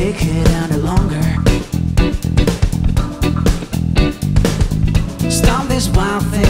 take it any longer. Stop this wild thing.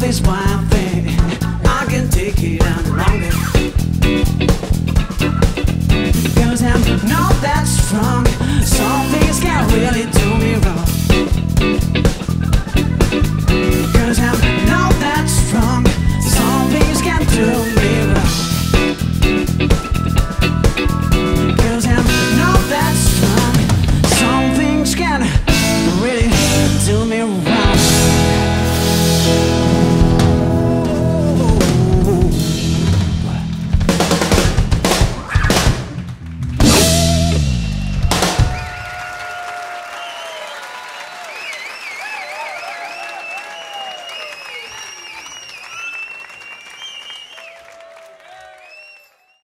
This is one thing. I can take it and run. Cause I'm not that strong. Some things can really